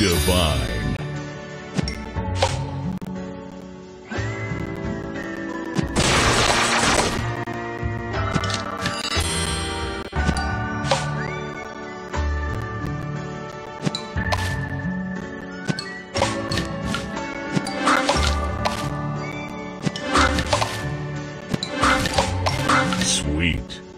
Divine. Sweet.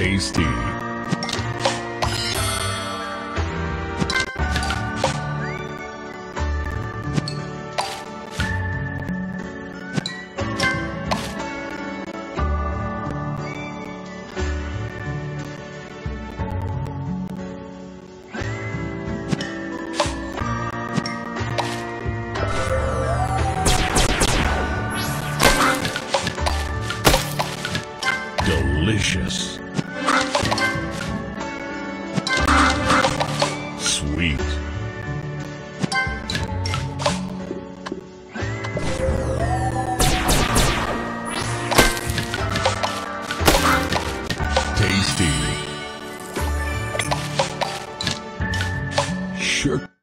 Tasty. Delicious. tasty. Sure.